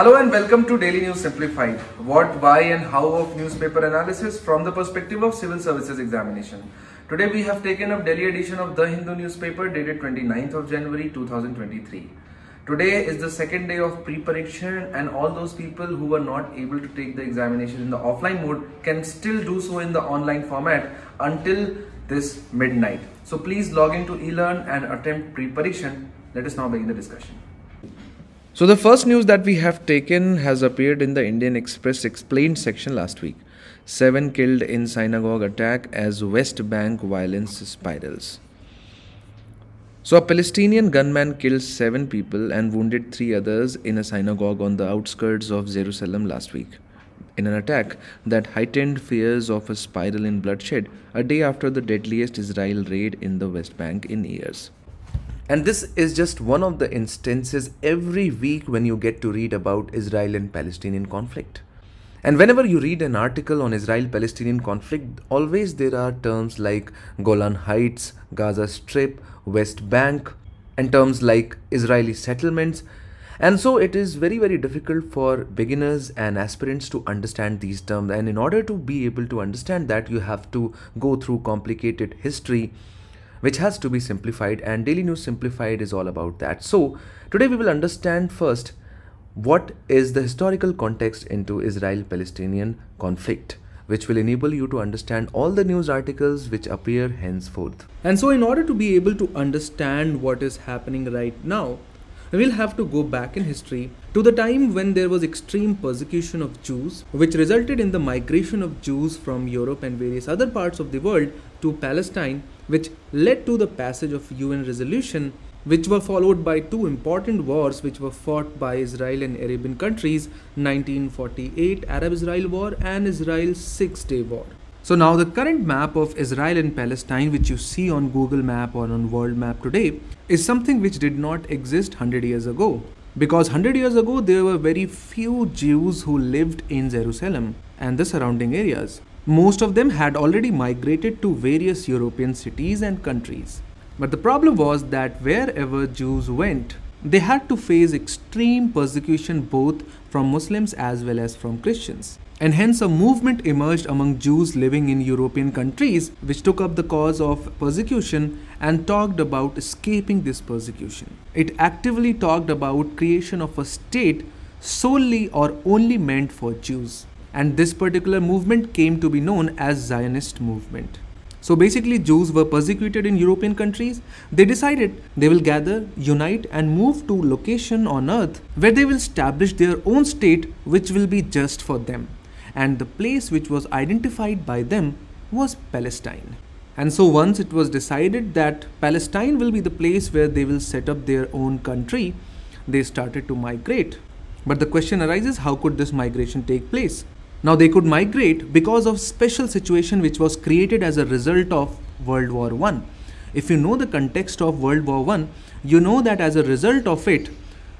Hello and welcome to Daily News Simplified. What, why, and how of newspaper analysis from the perspective of civil services examination. Today we have taken up Delhi edition of The Hindu newspaper dated 29th of January 2023. Today is the second day of preparation and all those people who were not able to take the examination in the offline mode can still do so in the online format until this midnight. So please log into eLearn and attempt preparation. Let us now begin the discussion. So the first news that we have taken has appeared in the Indian Express explained section last week. Seven killed in synagogue attack as West Bank violence spirals. So, a Palestinian gunman killed seven people and wounded three others in a synagogue on the outskirts of Jerusalem last week. In an attack that heightened fears of a spiral in bloodshed a day after the deadliest Israel raid in the West Bank in years. And this is just one of the instances every week when you get to read about Israel and Palestinian conflict. And whenever you read an article on Israel Palestinian conflict, always there are terms like Golan Heights, Gaza Strip, West Bank, and terms like Israeli settlements. And so it is very, very difficult for beginners and aspirants to understand these terms. And in order to be able to understand that, you have to go through complicated history, which has to be simplified. And Daily News Simplified is all about that. So today we will understand first what is the historical context into Israel-Palestinian conflict which will enable you to understand all the news articles which appear henceforth. And so in order to be able to understand what is happening right now, we'll have to go back in history to the time when there was extreme persecution of Jews, which resulted in the migration of Jews from Europe and various other parts of the world to Palestine, which led to the passage of UN resolution which were followed by two important wars which were fought by Israel and Arabian countries 1948 Arab-Israel War and Israel's Six-Day War. So now the current map of Israel and Palestine which you see on Google map or on world map today is something which did not exist 100 years ago. Because 100 years ago there were very few Jews who lived in Jerusalem and the surrounding areas. Most of them had already migrated to various European cities and countries. But the problem was that wherever Jews went, they had to face extreme persecution both from Muslims as well as from Christians. And hence a movement emerged among Jews living in European countries which took up the cause of persecution and talked about escaping this persecution. It actively talked about creation of a state solely or only meant for Jews. And this particular movement came to be known as Zionist movement. So basically, Jews were persecuted in European countries. They decided they will gather, unite, and move to location on earth where they will establish their own state, which will be just for them. And the place which was identified by them was Palestine. And so once it was decided that Palestine will be the place where they will set up their own country, they started to migrate. But the question arises, how could this migration take place? Now they could migrate because of special situation which was created as a result of World War I. If you know the context of World War I, you know that as a result of it,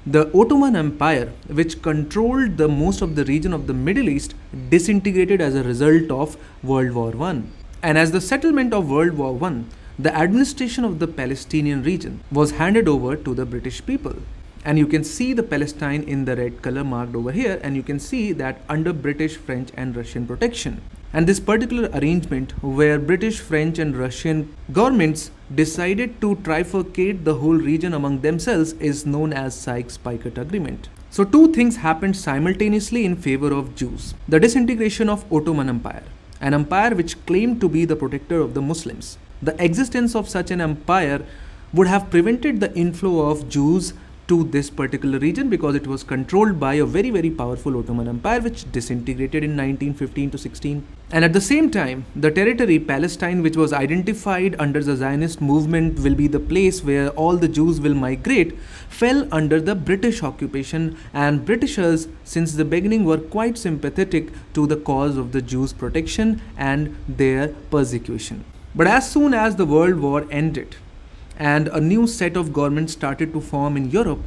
the Ottoman Empire, which controlled the most of the region of the Middle East, disintegrated as a result of World War I. And as the settlement of World War I, the administration of the Palestinian region was handed over to the British people and you can see the Palestine in the red color marked over here and you can see that under British, French and Russian protection. And this particular arrangement where British, French and Russian governments decided to trifurcate the whole region among themselves is known as Sykes-Picot Agreement. So two things happened simultaneously in favor of Jews. The disintegration of Ottoman Empire, an empire which claimed to be the protector of the Muslims. The existence of such an empire would have prevented the inflow of Jews to this particular region because it was controlled by a very very powerful Ottoman Empire which disintegrated in 1915 to 16 and at the same time the territory Palestine which was identified under the Zionist movement will be the place where all the Jews will migrate fell under the British occupation. And Britishers since the beginning were quite sympathetic to the cause of the Jews protection and their persecution. But as soon as the world war ended and a new set of governments started to form in Europe,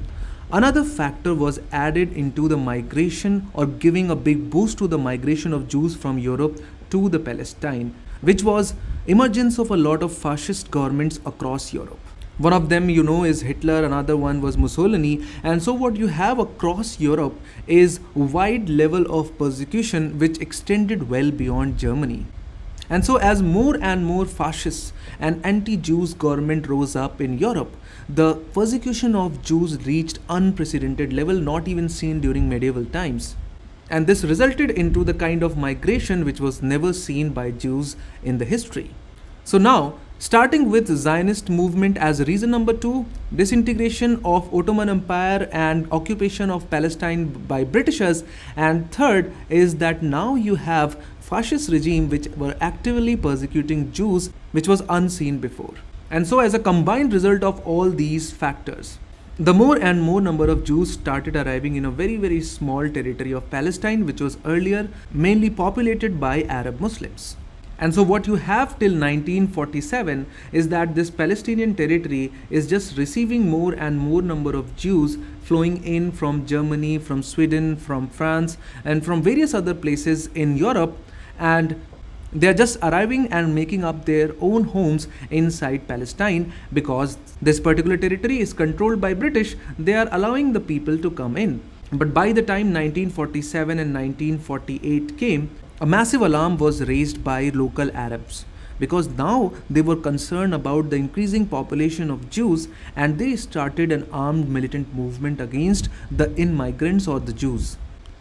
another factor was added into the migration or giving a big boost to the migration of Jews from Europe to the Palestine, which was emergence of a lot of fascist governments across Europe. One of them, you know, is Hitler, another one was Mussolini. And so, what you have across Europe is wide level of persecution which extended well beyond Germany. And so, as more and more fascist and anti Jews government rose up in Europe, the persecution of Jews reached unprecedented level not even seen during medieval times. And this resulted into the kind of migration which was never seen by Jews in the history. So now, starting with Zionist movement as reason number 2, disintegration of Ottoman Empire and occupation of Palestine by Britishers and third is that now you have fascist regime which were actively persecuting Jews which was unseen before. And so, as a combined result of all these factors, the more and more number of Jews started arriving in a very, very small territory of Palestine, which was earlier mainly populated by Arab Muslims. And so, what you have till 1947 is that this Palestinian territory is just receiving more and more number of Jews flowing in from Germany, from Sweden, from France, and from various other places in Europe. And they are just arriving and making up their own homes inside Palestine because this particular territory is controlled by British. They are allowing the people to come in. But by the time 1947 and 1948 came, a massive alarm was raised by local Arabs because now they were concerned about the increasing population of Jews and they started an armed militant movement against the immigrants or the Jews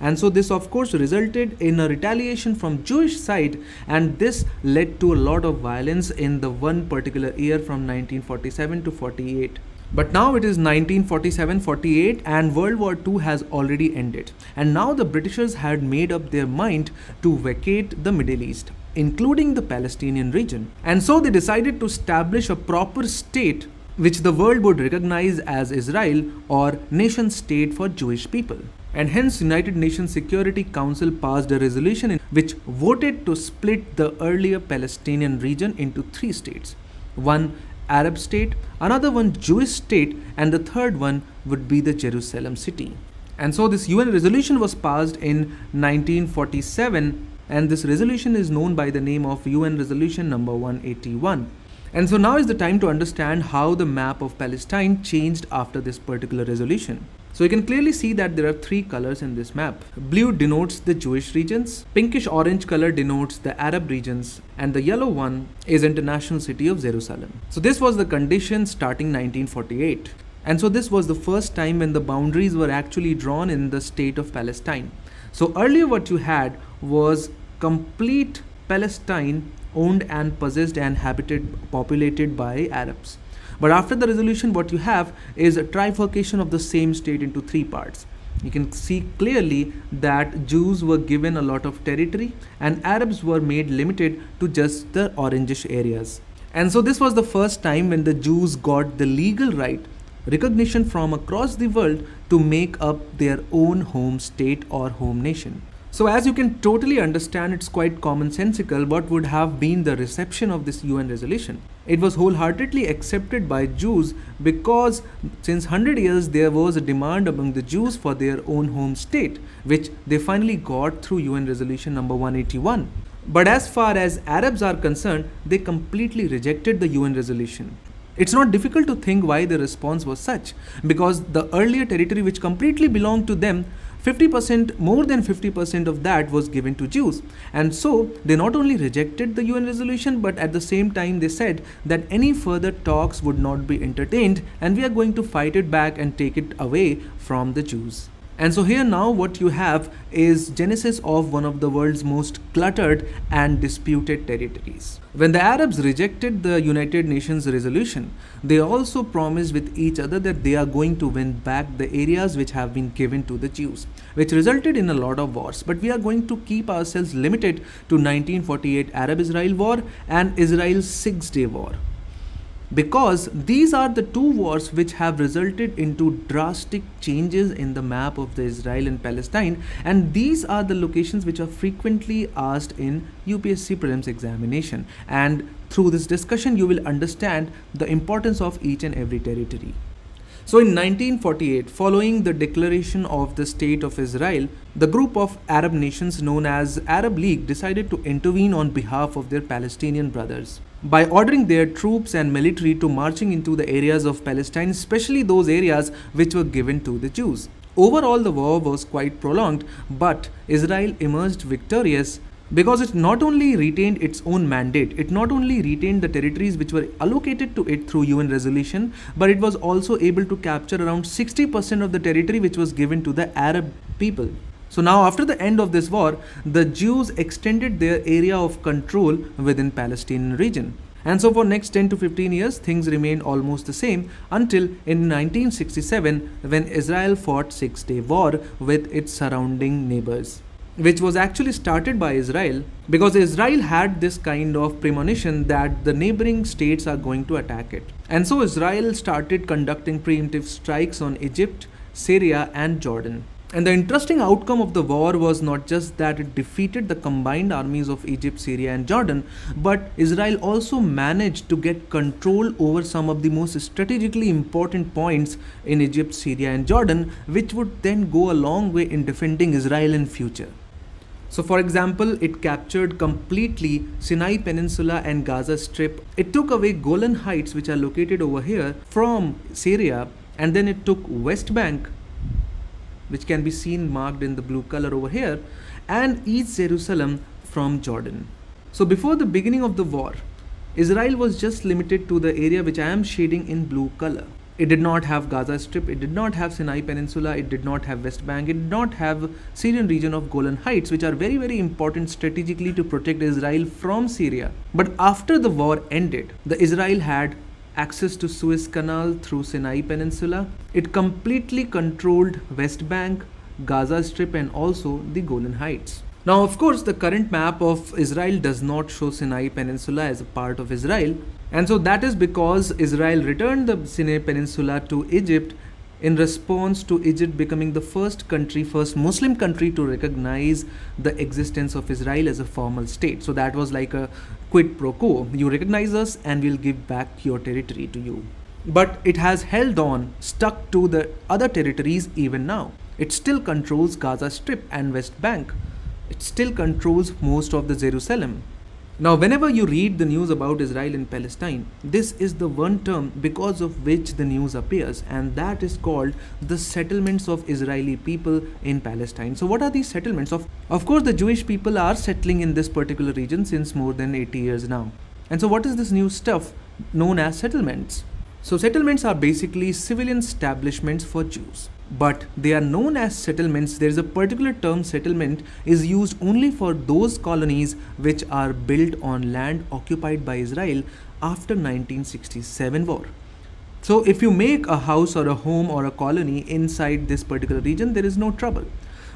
and so this of course resulted in a retaliation from Jewish side and this led to a lot of violence in the one particular year from 1947 to 48 but now it is 1947-48 and World War II has already ended. And now the Britishers had made up their mind to vacate the Middle East, including the Palestinian region. And so they decided to establish a proper state which the world would recognize as Israel or nation state for Jewish people and hence United Nations Security Council passed a resolution in which voted to split the earlier Palestinian region into three states. One Arab state, another one Jewish state and the third one would be the Jerusalem city. And so this UN resolution was passed in 1947 and this resolution is known by the name of UN resolution number 181. And so now is the time to understand how the map of Palestine changed after this particular resolution. So you can clearly see that there are three colors in this map. Blue denotes the Jewish regions, pinkish orange color denotes the Arab regions, and the yellow one is international city of Jerusalem. So this was the condition starting 1948. And so this was the first time when the boundaries were actually drawn in the state of Palestine. So earlier what you had was complete Palestine owned and possessed and habited populated by Arabs. But after the resolution, what you have is a trifurcation of the same state into three parts. You can see clearly that Jews were given a lot of territory and Arabs were made limited to just the orangish areas. And so this was the first time when the Jews got the legal right recognition from across the world to make up their own home state or home nation. So as you can totally understand, it's quite commonsensical what would have been the reception of this UN resolution. It was wholeheartedly accepted by Jews because since 100 years there was a demand among the Jews for their own home state, which they finally got through UN resolution number 181. But as far as Arabs are concerned, they completely rejected the UN resolution. It's not difficult to think why the response was such, because the earlier territory which completely belonged to them 50% more than 50% of that was given to Jews. And so they not only rejected the UN resolution but at the same time they said that any further talks would not be entertained and we are going to fight it back and take it away from the Jews and so here now what you have is genesis of one of the world's most cluttered and disputed territories. When the Arabs rejected the United Nations resolution, they also promised with each other that they are going to win back the areas which have been given to the Jews, which resulted in a lot of wars. But we are going to keep ourselves limited to 1948 Arab-Israel war and Israel's Six-Day War because these are the two wars which have resulted into drastic changes in the map of the Israel and Palestine and these are the locations which are frequently asked in UPSC prelims examination and through this discussion you will understand the importance of each and every territory. So in 1948, following the declaration of the State of Israel, the group of Arab nations known as Arab League decided to intervene on behalf of their Palestinian brothers by ordering their troops and military to marching into the areas of Palestine, especially those areas which were given to the Jews. Overall, the war was quite prolonged, but Israel emerged victorious because it not only retained its own mandate, it not only retained the territories which were allocated to it through UN resolution, but it was also able to capture around 60% of the territory which was given to the Arab people. So now after the end of this war, the Jews extended their area of control within Palestinian region. And so for next 10 to 15 years, things remained almost the same until in 1967 when Israel fought Six-Day War with its surrounding neighbors which was actually started by Israel because Israel had this kind of premonition that the neighboring states are going to attack it. And so Israel started conducting preemptive strikes on Egypt, Syria, and Jordan. And the interesting outcome of the war was not just that it defeated the combined armies of Egypt, Syria, and Jordan, but Israel also managed to get control over some of the most strategically important points in Egypt, Syria, and Jordan, which would then go a long way in defending Israel in future. So, for example, it captured completely Sinai Peninsula and Gaza Strip. It took away Golan Heights, which are located over here, from Syria, and then it took West Bank, which can be seen marked in the blue color over here, and East Jerusalem from Jordan. So, before the beginning of the war, Israel was just limited to the area which I am shading in blue color. It did not have Gaza Strip, it did not have Sinai Peninsula, it did not have West Bank, it did not have Syrian region of Golan Heights, which are very, very important strategically to protect Israel from Syria. But after the war ended, the Israel had access to Suez Canal through Sinai Peninsula. It completely controlled West Bank, Gaza Strip, and also the Golan Heights. Now, of course, the current map of Israel does not show Sinai Peninsula as a part of Israel, and so that is because Israel returned the Sinai Peninsula to Egypt in response to Egypt becoming the first country, first Muslim country to recognize the existence of Israel as a formal state. So that was like a quid pro quo. You recognize us and we'll give back your territory to you. But it has held on, stuck to the other territories even now. It still controls Gaza Strip and West Bank. It still controls most of the Jerusalem. Now, whenever you read the news about Israel and Palestine, this is the one term because of which the news appears, and that is called the settlements of Israeli people in Palestine. So, what are these settlements? Of, of course, the Jewish people are settling in this particular region since more than 80 years now. And so, what is this new stuff known as settlements? So, settlements are basically civilian establishments for Jews but they are known as settlements. There is a particular term settlement is used only for those colonies which are built on land occupied by Israel after 1967 war. So if you make a house or a home or a colony inside this particular region, there is no trouble.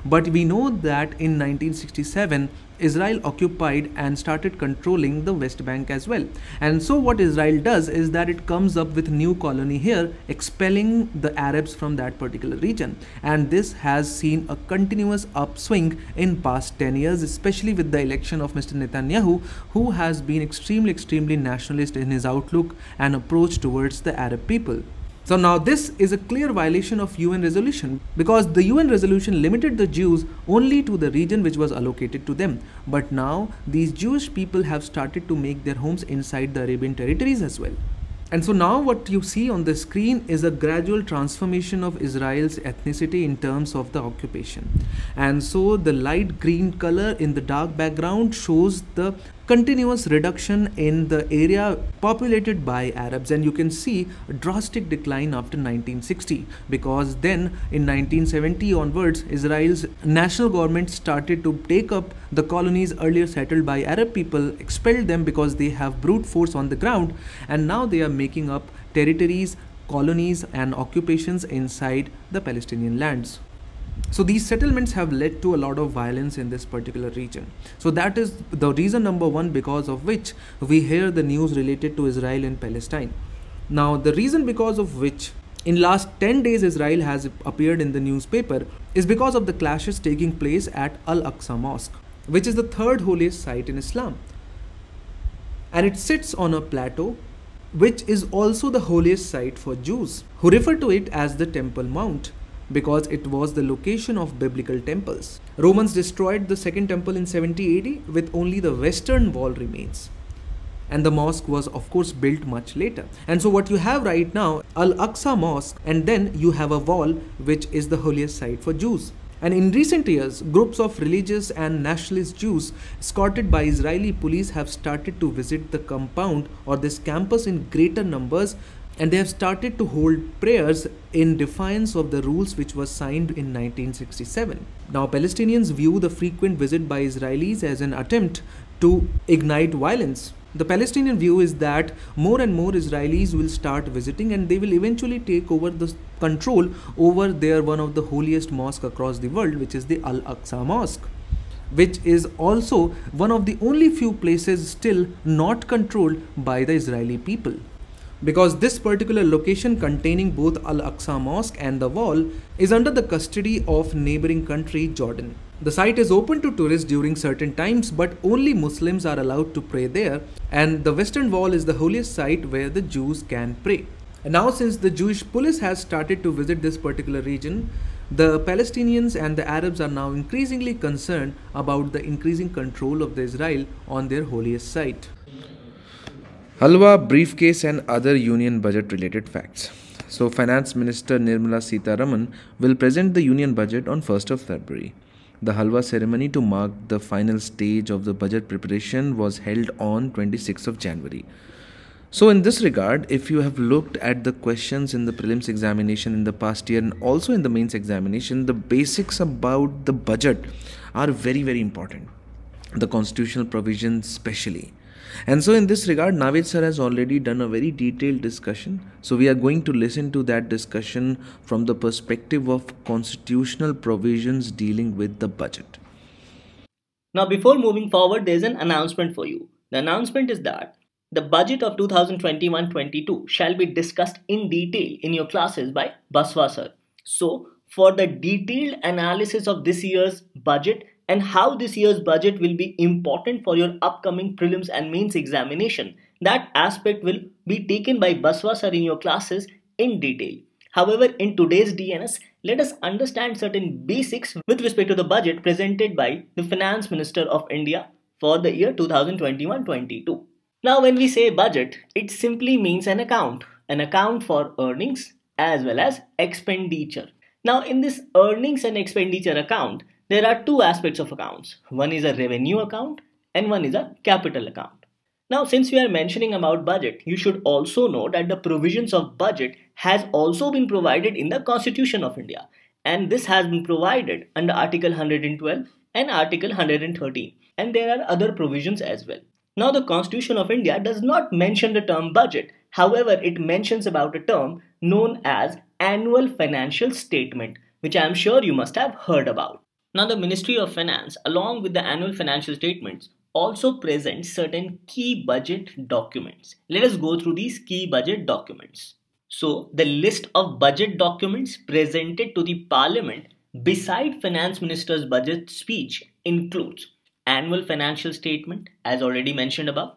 But we know that in 1967, Israel occupied and started controlling the West Bank as well. And so what Israel does is that it comes up with new colony here, expelling the Arabs from that particular region. And this has seen a continuous upswing in past 10 years, especially with the election of Mr. Netanyahu, who has been extremely, extremely nationalist in his outlook and approach towards the Arab people. So now this is a clear violation of UN resolution because the UN resolution limited the Jews only to the region which was allocated to them. But now these Jewish people have started to make their homes inside the Arabian territories as well. And so now what you see on the screen is a gradual transformation of Israel's ethnicity in terms of the occupation. And so the light green color in the dark background shows the continuous reduction in the area populated by Arabs and you can see a drastic decline after 1960 because then in 1970 onwards Israel's national government started to take up the colonies earlier settled by Arab people expelled them because they have brute force on the ground and now they are making up territories colonies and occupations inside the Palestinian lands. So these settlements have led to a lot of violence in this particular region. So that is the reason number one because of which we hear the news related to Israel and Palestine. Now the reason because of which in last 10 days Israel has appeared in the newspaper is because of the clashes taking place at Al-Aqsa Mosque, which is the third holiest site in Islam. And it sits on a plateau which is also the holiest site for Jews, who refer to it as the Temple Mount because it was the location of biblical temples. Romans destroyed the second temple in 70 AD with only the western wall remains. And the mosque was of course built much later. And so what you have right now, Al-Aqsa Mosque and then you have a wall which is the holiest site for Jews. And in recent years, groups of religious and nationalist Jews escorted by Israeli police have started to visit the compound or this campus in greater numbers and they have started to hold prayers in defiance of the rules which was signed in 1967. Now Palestinians view the frequent visit by Israelis as an attempt to ignite violence the Palestinian view is that more and more Israelis will start visiting and they will eventually take over the control over their one of the holiest mosque across the world which is the Al-Aqsa Mosque which is also one of the only few places still not controlled by the Israeli people because this particular location containing both Al-Aqsa Mosque and the wall is under the custody of neighboring country Jordan. The site is open to tourists during certain times but only Muslims are allowed to pray there and the western wall is the holiest site where the Jews can pray. And now since the Jewish police has started to visit this particular region, the Palestinians and the Arabs are now increasingly concerned about the increasing control of the Israel on their holiest site. Halwa, briefcase, and other union budget related facts. So, Finance Minister Nirmala Sitharaman will present the union budget on 1st of February. The Halwa ceremony to mark the final stage of the budget preparation was held on 26th of January. So, in this regard, if you have looked at the questions in the prelims examination in the past year and also in the mains examination, the basics about the budget are very, very important. The constitutional provisions, especially. And so, in this regard, Naweed sir has already done a very detailed discussion. So, we are going to listen to that discussion from the perspective of constitutional provisions dealing with the budget. Now, before moving forward, there's an announcement for you. The announcement is that the budget of 2021-22 shall be discussed in detail in your classes by Baswa sir. So, for the detailed analysis of this year's budget and how this year's budget will be important for your upcoming prelims and mains examination. That aspect will be taken by Baswa sir in your classes in detail. However, in today's DNS, let us understand certain basics with respect to the budget presented by the Finance Minister of India for the year 2021-22. Now, when we say budget, it simply means an account, an account for earnings as well as expenditure. Now, in this earnings and expenditure account, there are two aspects of accounts. One is a revenue account and one is a capital account. Now, since we are mentioning about budget, you should also know that the provisions of budget has also been provided in the Constitution of India. And this has been provided under Article 112 and Article 113. And there are other provisions as well. Now, the Constitution of India does not mention the term budget. However, it mentions about a term known as annual financial statement, which I am sure you must have heard about. Now, the Ministry of Finance, along with the annual financial statements, also presents certain key budget documents. Let us go through these key budget documents. So, the list of budget documents presented to the Parliament beside Finance Minister's budget speech includes annual financial statement, as already mentioned above,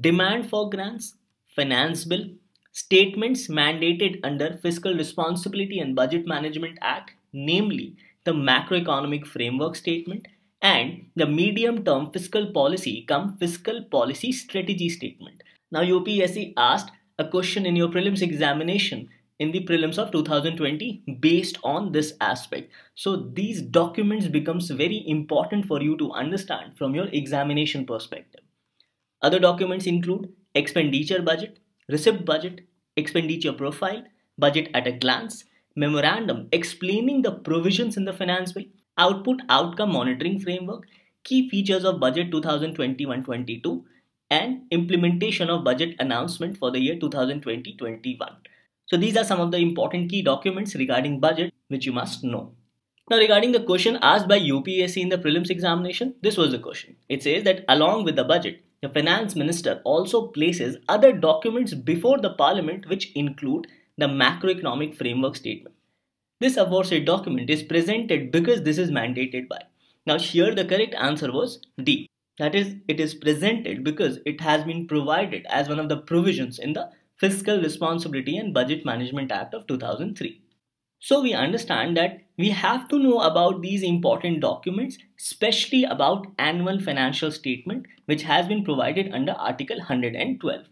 demand for grants, finance bill, statements mandated under Fiscal Responsibility and Budget Management Act, namely the macroeconomic framework statement, and the medium term fiscal policy come fiscal policy strategy statement. Now, UPSC asked a question in your prelims examination in the prelims of 2020 based on this aspect. So these documents becomes very important for you to understand from your examination perspective. Other documents include expenditure budget, receipt budget, expenditure profile, budget at a glance, memorandum explaining the provisions in the finance bill, output outcome monitoring framework, key features of budget 2021-22 and implementation of budget announcement for the year 2020-21. So these are some of the important key documents regarding budget which you must know. Now regarding the question asked by UPSC in the prelims examination, this was the question. It says that along with the budget, the finance minister also places other documents before the parliament which include the macroeconomic framework statement. This aforesaid document is presented because this is mandated by. Now here the correct answer was D. That is, it is presented because it has been provided as one of the provisions in the Fiscal Responsibility and Budget Management Act of 2003. So we understand that we have to know about these important documents, especially about annual financial statement, which has been provided under Article 112.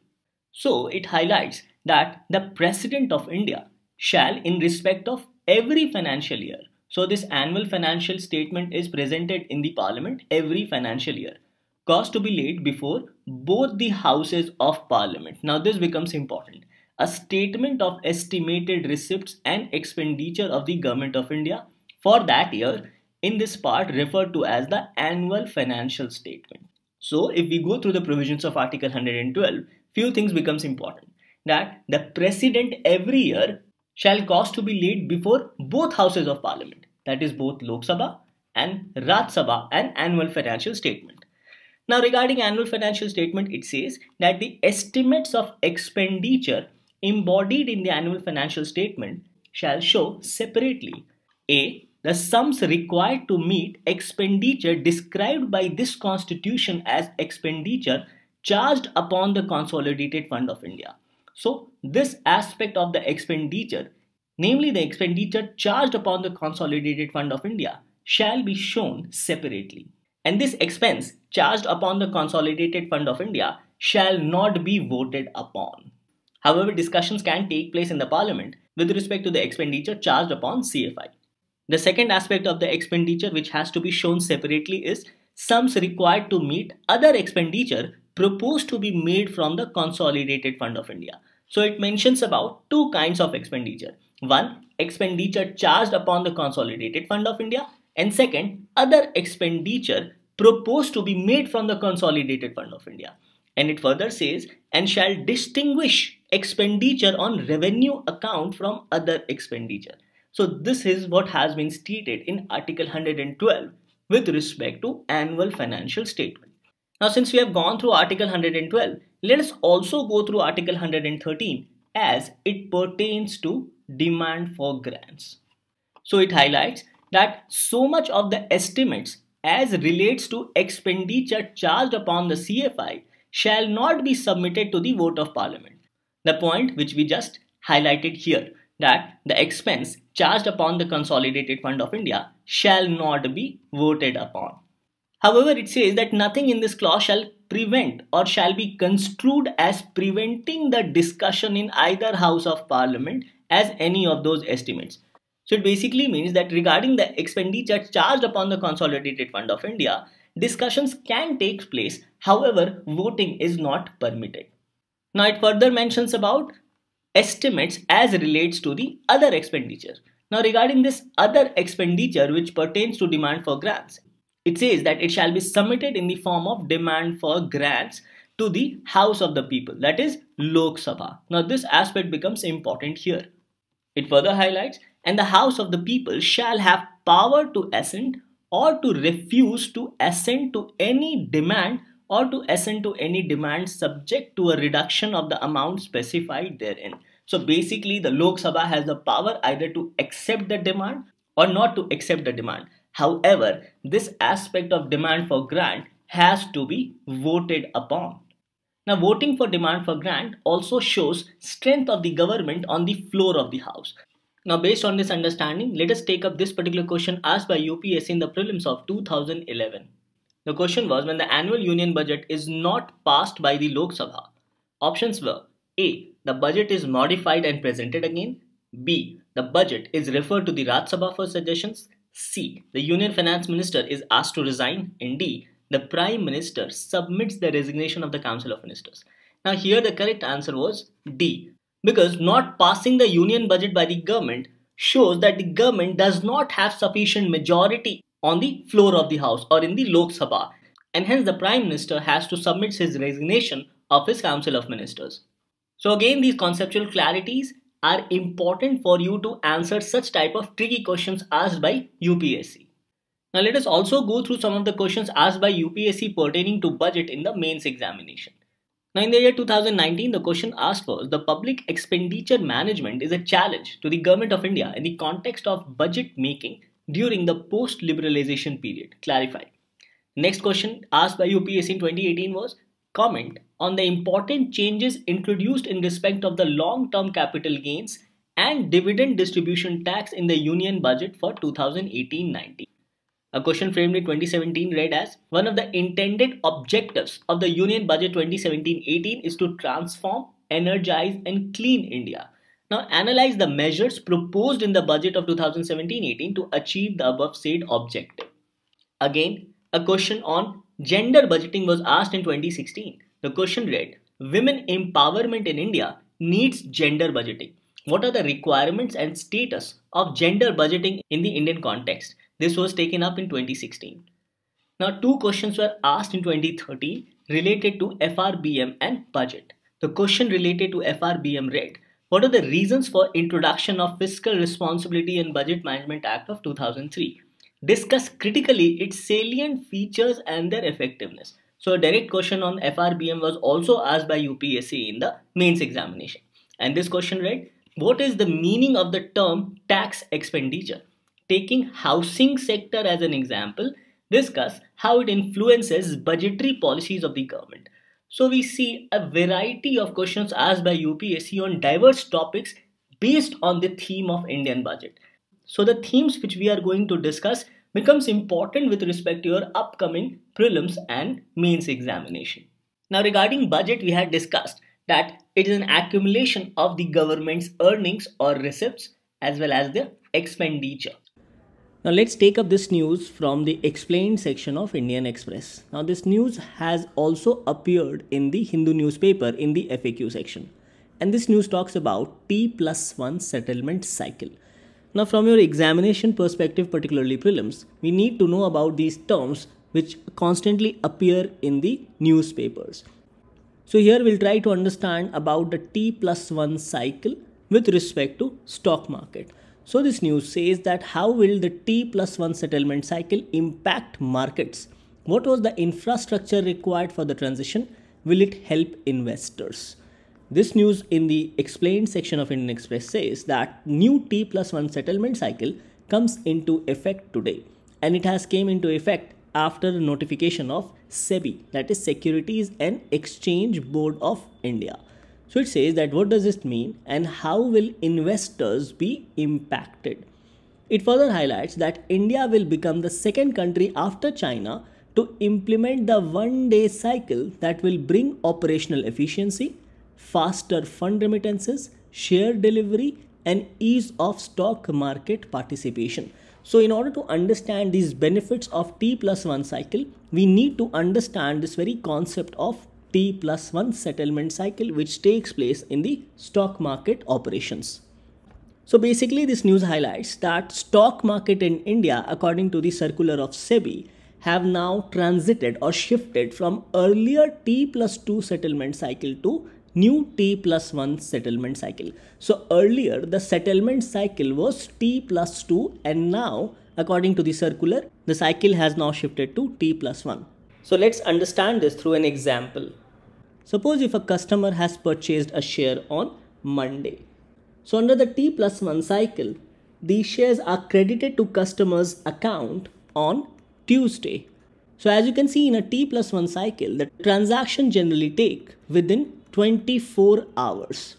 So it highlights that the President of India shall, in respect of every financial year, so this annual financial statement is presented in the Parliament every financial year, cause to be laid before both the houses of Parliament. Now this becomes important a statement of estimated receipts and expenditure of the Government of India for that year in this part referred to as the annual financial statement. So if we go through the provisions of Article 112, few things becomes important. That the President every year shall cause to be laid before both houses of parliament, that is both Lok Sabha and Rajya Sabha, an annual financial statement. Now regarding annual financial statement, it says that the estimates of expenditure embodied in the annual financial statement shall show separately a the sums required to meet expenditure described by this constitution as expenditure charged upon the consolidated fund of india so this aspect of the expenditure namely the expenditure charged upon the consolidated fund of india shall be shown separately and this expense charged upon the consolidated fund of india shall not be voted upon However, discussions can take place in the parliament with respect to the expenditure charged upon CFI. The second aspect of the expenditure which has to be shown separately is sums required to meet other expenditure proposed to be made from the consolidated fund of India. So it mentions about two kinds of expenditure. One, expenditure charged upon the consolidated fund of India and second, other expenditure proposed to be made from the consolidated fund of India. And it further says, and shall distinguish expenditure on revenue account from other expenditure. So this is what has been stated in Article 112 with respect to annual financial statement. Now since we have gone through Article 112, let us also go through Article 113 as it pertains to demand for grants. So it highlights that so much of the estimates as relates to expenditure charged upon the CFI shall not be submitted to the vote of parliament. The point which we just highlighted here that the expense charged upon the Consolidated Fund of India shall not be voted upon. However, it says that nothing in this clause shall prevent or shall be construed as preventing the discussion in either House of Parliament as any of those estimates. So it basically means that regarding the expenditure charged upon the Consolidated Fund of India, discussions can take place, however, voting is not permitted. Now it further mentions about estimates as relates to the other expenditure. Now regarding this other expenditure which pertains to demand for grants, it says that it shall be submitted in the form of demand for grants to the House of the People, that is Lok Sabha. Now this aspect becomes important here. It further highlights, and the House of the People shall have power to assent or to refuse to assent to any demand or to assent to any demand subject to a reduction of the amount specified therein. So basically the Lok Sabha has the power either to accept the demand or not to accept the demand. However, this aspect of demand for grant has to be voted upon. Now voting for demand for grant also shows strength of the government on the floor of the house. Now based on this understanding, let us take up this particular question asked by UPSC in the prelims of 2011. The question was when the annual union budget is not passed by the Lok Sabha. Options were A. The budget is modified and presented again. B. The budget is referred to the Rajya Sabha for suggestions. C. The Union Finance Minister is asked to resign. And D. The Prime Minister submits the resignation of the Council of Ministers. Now here the correct answer was D. Because not passing the union budget by the government shows that the government does not have sufficient majority on the floor of the House or in the Lok Sabha, and hence the Prime Minister has to submit his resignation of his Council of Ministers. So again, these conceptual clarities are important for you to answer such type of tricky questions asked by UPSC. Now let us also go through some of the questions asked by UPSC pertaining to budget in the mains examination. Now in the year 2019, the question asked was the public expenditure management is a challenge to the government of India in the context of budget making during the post liberalization period. Clarify. Next question asked by UPSC in 2018 was comment on the important changes introduced in respect of the long-term capital gains and dividend distribution tax in the union budget for 2018-19. A question framed in 2017 read as One of the intended objectives of the Union Budget 2017 18 is to transform, energize, and clean India. Now, analyze the measures proposed in the budget of 2017 18 to achieve the above said objective. Again, a question on gender budgeting was asked in 2016. The question read Women empowerment in India needs gender budgeting. What are the requirements and status of gender budgeting in the Indian context? This was taken up in 2016. Now, two questions were asked in 2013 related to FRBM and budget. The question related to FRBM read, what are the reasons for introduction of Fiscal Responsibility and Budget Management Act of 2003? Discuss critically its salient features and their effectiveness. So a direct question on FRBM was also asked by UPSC in the mains examination. And this question read, what is the meaning of the term tax expenditure? taking housing sector as an example, discuss how it influences budgetary policies of the government. So we see a variety of questions asked by UPSC on diverse topics based on the theme of Indian budget. So the themes which we are going to discuss becomes important with respect to your upcoming prelims and mains examination. Now regarding budget we had discussed that it is an accumulation of the government's earnings or receipts as well as the expenditure. Now let's take up this news from the explained section of Indian Express. Now this news has also appeared in the Hindu newspaper in the FAQ section. And this news talks about T plus 1 settlement cycle. Now from your examination perspective, particularly prelims, we need to know about these terms which constantly appear in the newspapers. So here we'll try to understand about the T plus 1 cycle with respect to stock market. So this news says that how will the T plus 1 settlement cycle impact markets? What was the infrastructure required for the transition? Will it help investors? This news in the explained section of Indian Express says that new T plus 1 settlement cycle comes into effect today and it has came into effect after the notification of SEBI that is Securities and Exchange Board of India. So it says that what does this mean and how will investors be impacted? It further highlights that India will become the second country after China to implement the one day cycle that will bring operational efficiency, faster fund remittances, share delivery, and ease of stock market participation. So, in order to understand these benefits of T plus 1 cycle, we need to understand this very concept of T plus 1 settlement cycle which takes place in the stock market operations. So basically this news highlights that stock market in India according to the circular of SEBI have now transited or shifted from earlier T plus 2 settlement cycle to new T plus 1 settlement cycle. So earlier the settlement cycle was T plus 2 and now according to the circular the cycle has now shifted to T plus 1. So let's understand this through an example. Suppose if a customer has purchased a share on Monday. So under the T plus 1 cycle, these shares are credited to customer's account on Tuesday. So as you can see in a T plus 1 cycle, the transaction generally take within 24 hours.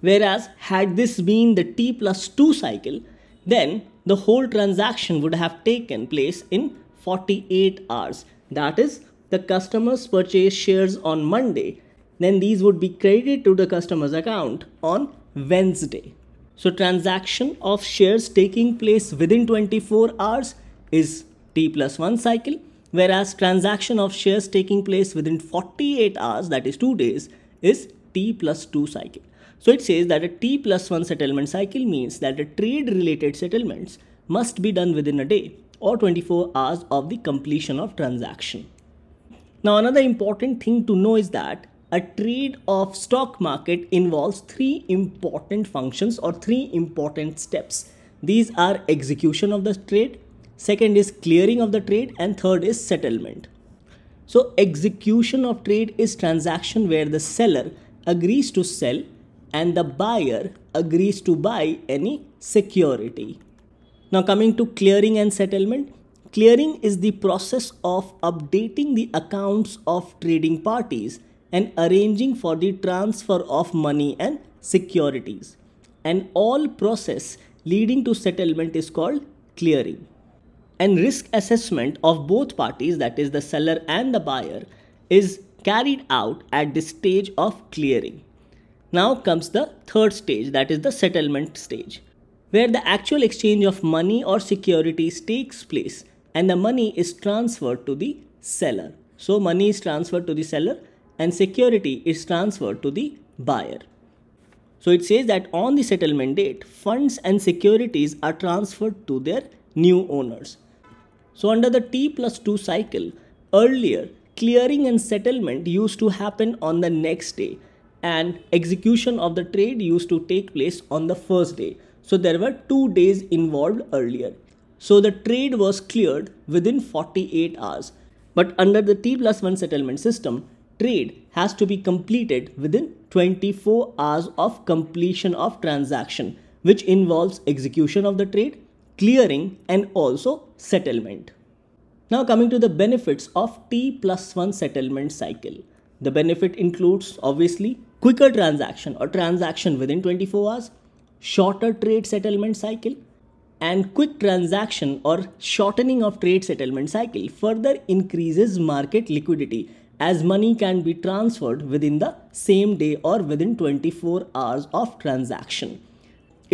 Whereas had this been the T plus 2 cycle, then the whole transaction would have taken place in 48 hours. That is the customers purchase shares on Monday, then these would be credited to the customer's account on Wednesday. So transaction of shares taking place within 24 hours is T plus 1 cycle, whereas transaction of shares taking place within 48 hours, that is 2 days, is T plus 2 cycle. So it says that a T plus 1 settlement cycle means that the trade related settlements must be done within a day or 24 hours of the completion of transaction. Now, another important thing to know is that a trade of stock market involves three important functions or three important steps. These are execution of the trade, second is clearing of the trade, and third is settlement. So, execution of trade is transaction where the seller agrees to sell and the buyer agrees to buy any security. Now, coming to clearing and settlement, clearing is the process of updating the accounts of trading parties and arranging for the transfer of money and securities. And all process leading to settlement is called clearing. And risk assessment of both parties, that is the seller and the buyer, is carried out at this stage of clearing. Now comes the third stage, that is the settlement stage, where the actual exchange of money or securities takes place and the money is transferred to the seller. So, money is transferred to the seller and security is transferred to the buyer. So, it says that on the settlement date, funds and securities are transferred to their new owners. So, under the T plus 2 cycle, earlier clearing and settlement used to happen on the next day and execution of the trade used to take place on the first day. So there were two days involved earlier. So the trade was cleared within 48 hours. But under the T plus 1 settlement system, trade has to be completed within 24 hours of completion of transaction, which involves execution of the trade, clearing, and also settlement. Now coming to the benefits of T plus 1 settlement cycle. The benefit includes obviously quicker transaction or transaction within 24 hours, shorter trade settlement cycle, and quick transaction or shortening of trade settlement cycle further increases market liquidity as money can be transferred within the same day or within 24 hours of transaction.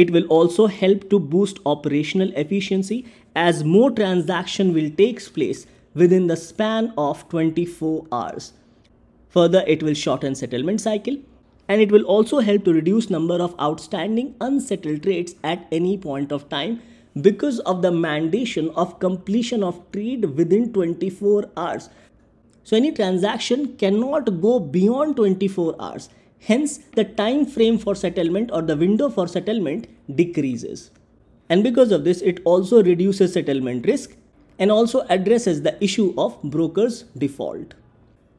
It will also help to boost operational efficiency as more transaction will take place within the span of 24 hours. Further, it will shorten settlement cycle and it will also help to reduce number of outstanding unsettled trades at any point of time because of the mandation of completion of trade within 24 hours. So any transaction cannot go beyond 24 hours. Hence, the time frame for settlement or the window for settlement decreases. And because of this, it also reduces settlement risk and also addresses the issue of broker's default.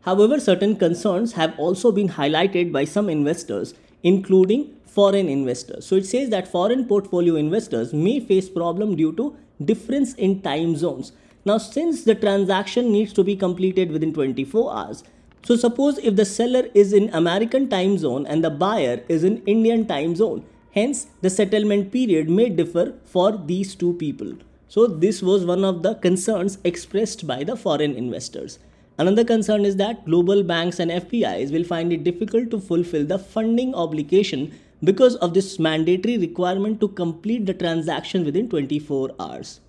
However, certain concerns have also been highlighted by some investors, including foreign investors. So it says that foreign portfolio investors may face problem due to difference in time zones. Now, since the transaction needs to be completed within 24 hours, so suppose if the seller is in American time zone and the buyer is in Indian time zone, hence the settlement period may differ for these two people. So this was one of the concerns expressed by the foreign investors. Another concern is that global banks and FPIs will find it difficult to fulfill the funding obligation because of this mandatory requirement to complete the transaction within 24 hours.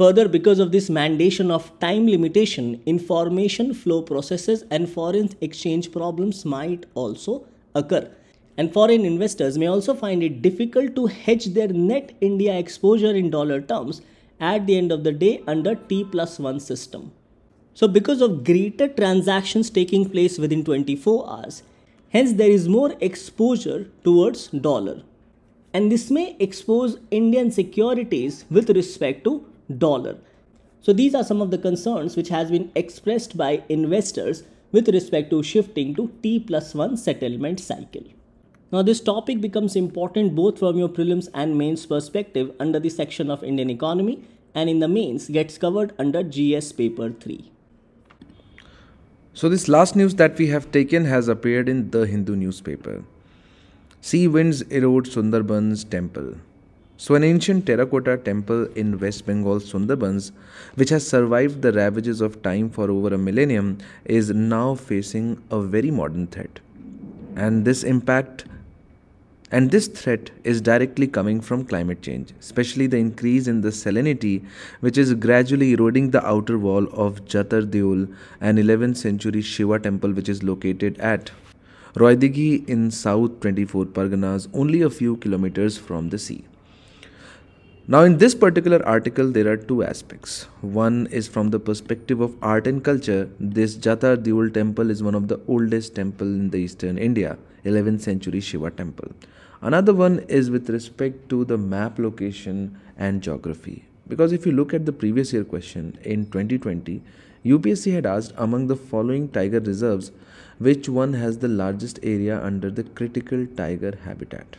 Further, because of this mandation of time limitation, information flow processes and foreign exchange problems might also occur. And foreign investors may also find it difficult to hedge their net India exposure in dollar terms at the end of the day under T plus 1 system. So, because of greater transactions taking place within 24 hours, hence there is more exposure towards dollar. And this may expose Indian securities with respect to dollar. So these are some of the concerns which has been expressed by investors with respect to shifting to T plus 1 settlement cycle. Now this topic becomes important both from your prelims and mains perspective under the section of Indian economy and in the mains gets covered under GS paper 3. So this last news that we have taken has appeared in the Hindu newspaper. Sea winds erode Sundarban's temple. So, an ancient terracotta temple in West Bengal Sundarbans, which has survived the ravages of time for over a millennium, is now facing a very modern threat. And this impact and this threat is directly coming from climate change, especially the increase in the salinity, which is gradually eroding the outer wall of Jatar Deol, an 11th century Shiva temple which is located at Raidighi in South 24 Parganas, only a few kilometers from the sea. Now, in this particular article, there are two aspects. One is from the perspective of art and culture. This Jatar Deol temple is one of the oldest temple in the eastern India, 11th century Shiva temple. Another one is with respect to the map location and geography. Because if you look at the previous year question in 2020, UPSC had asked among the following tiger reserves, which one has the largest area under the critical tiger habitat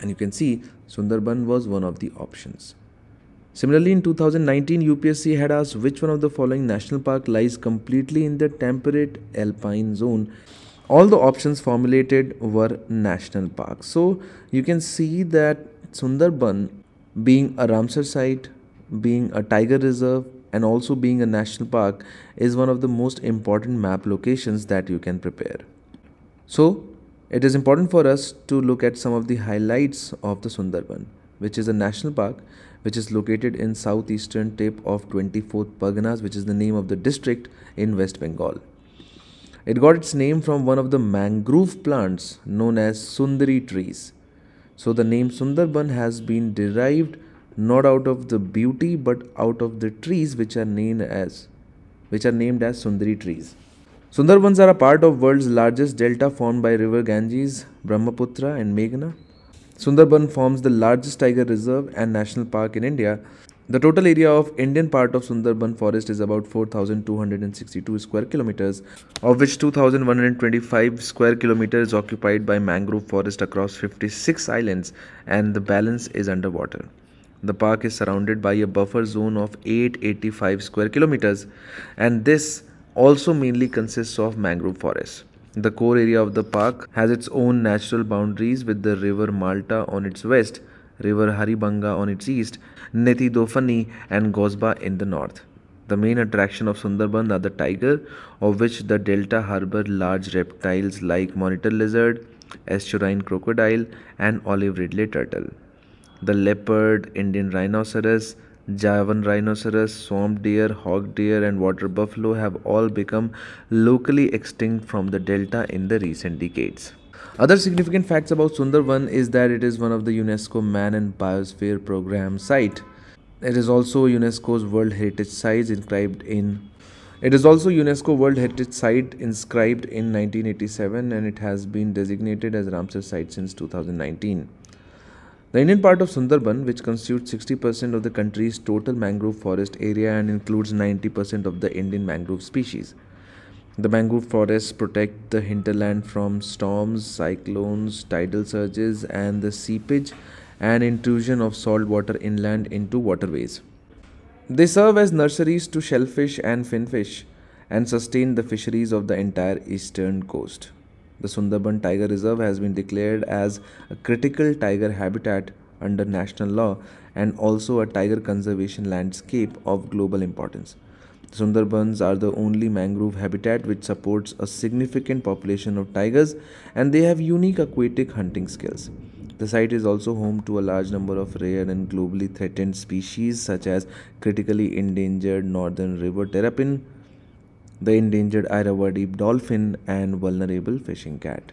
and you can see Sundarban was one of the options. Similarly, in 2019, UPSC had asked which one of the following national park lies completely in the temperate alpine zone. All the options formulated were national parks. So you can see that Sundarban, being a Ramsar site, being a tiger reserve, and also being a national park, is one of the most important map locations that you can prepare. So it is important for us to look at some of the highlights of the Sundarban, which is a national park which is located in southeastern tip of 24th Parganas, which is the name of the district in West Bengal. It got its name from one of the mangrove plants known as Sundari trees. So the name Sundarban has been derived not out of the beauty but out of the trees which are named as which are named as Sundari trees. Sundarbans are a part of world's largest delta formed by river Ganges, Brahmaputra and Meghna. Sundarban forms the largest tiger reserve and national park in India. The total area of Indian part of Sundarban forest is about 4262 square kilometers, of which 2125 square kilometers is occupied by mangrove forest across 56 islands and the balance is underwater. The park is surrounded by a buffer zone of 885 square kilometers and this also mainly consists of mangrove forests. The core area of the park has its own natural boundaries with the river Malta on its west, river Haribhanga on its east, Netidhopani and Gosba in the north. The main attraction of Sundarban are the tiger, of which the delta harbor large reptiles like monitor lizard, estuarine crocodile, and olive ridley turtle. The leopard, Indian rhinoceros, Javan rhinoceros, swamp deer, hog deer, and water buffalo have all become locally extinct from the delta in the recent decades. Other significant facts about Sundarban is that it is one of the UNESCO Man and Biosphere Program site. It is also UNESCO's World Heritage Site inscribed in it is also UNESCO World Heritage Site inscribed in 1987 and it has been designated as Ramsar Site since 2019. The Indian part of Sundarban, which constitutes 60% of the country's total mangrove forest area and includes 90% of the Indian mangrove species. The mangrove forests protect the hinterland from storms, cyclones, tidal surges, and the seepage and intrusion of salt water inland into waterways. They serve as nurseries to shellfish and finfish and sustain the fisheries of the entire eastern coast. The Sundarban Tiger Reserve has been declared as a critical tiger habitat under national law and also a tiger conservation landscape of global importance. Sundarbans are the only mangrove habitat which supports a significant population of tigers and they have unique aquatic hunting skills. The site is also home to a large number of rare and globally threatened species such as critically endangered northern river terrapin, the endangered Irrawaddy dolphin and vulnerable fishing cat.